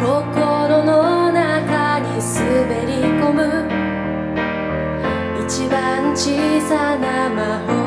心の中に滑り込む。一番小さな魔法。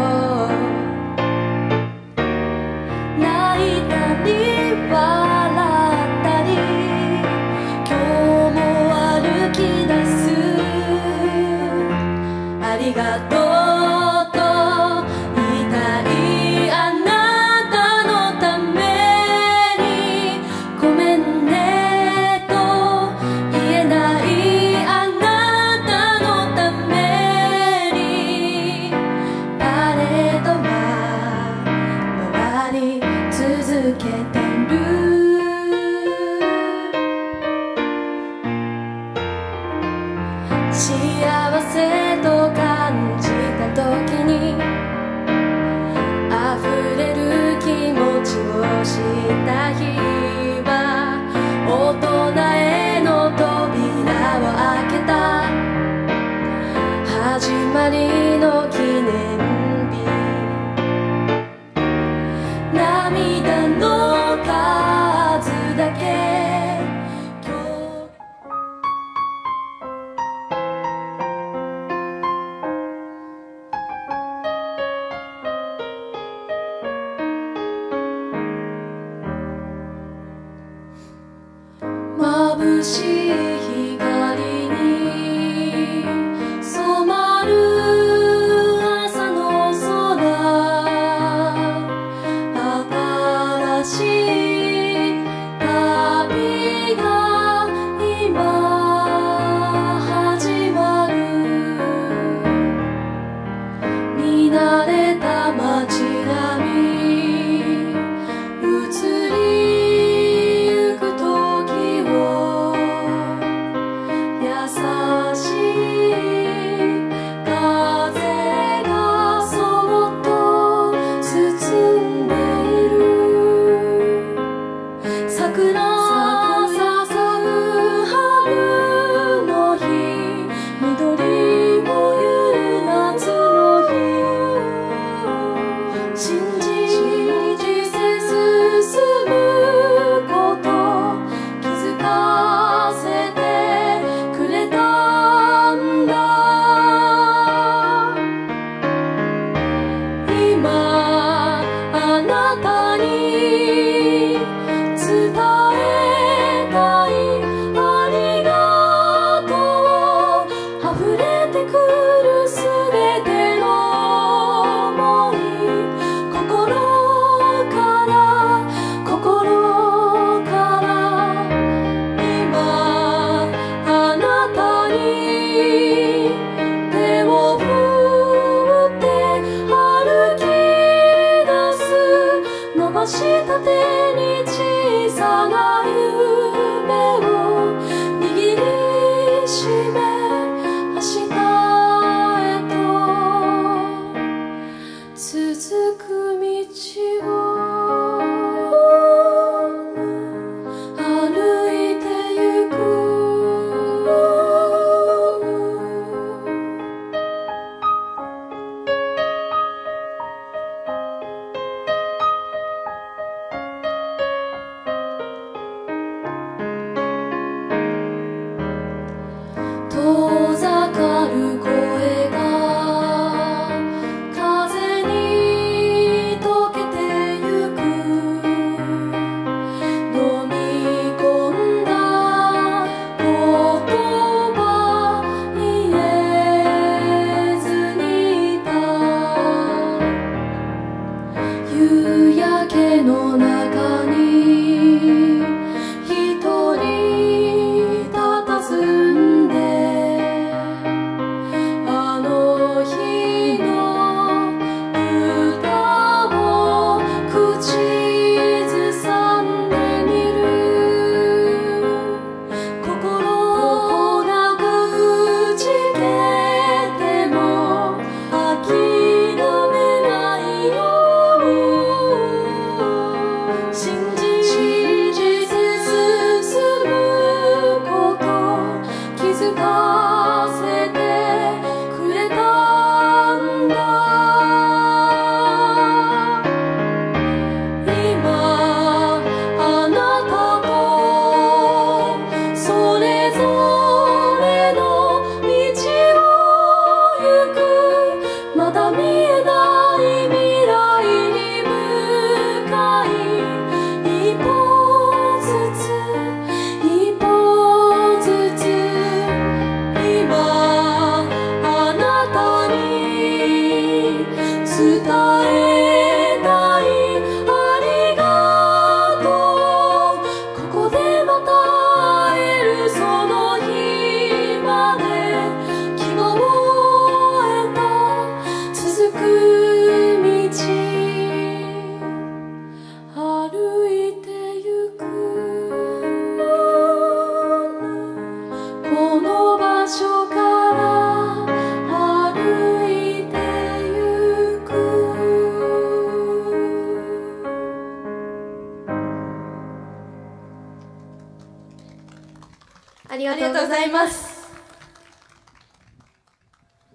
ありがとうございます。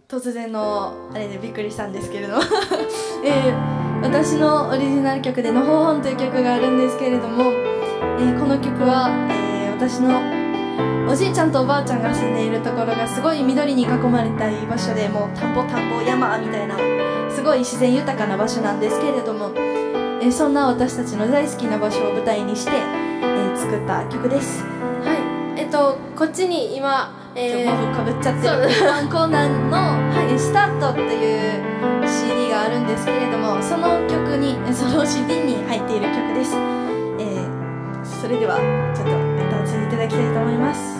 突然のあれでびっくりしたんですけれども、えー、私のオリジナル曲で「のほほん」という曲があるんですけれども、えー、この曲は、えー、私のおじいちゃんとおばあちゃんが住んでいるところがすごい緑に囲まれたい場所でもう田んぼ田んぼ山みたいなすごい自然豊かな場所なんですけれども、え、そんな私たちの大好きな場所を舞台にして、え、作った曲です。っとこっちに今えー、かぶっちゃってる。ワンコーナーの「はい、スタート」っていう CD があるんですけれどもその曲に その CD に入っている曲です、えー、それではちょっと歌わせていただきたいと思います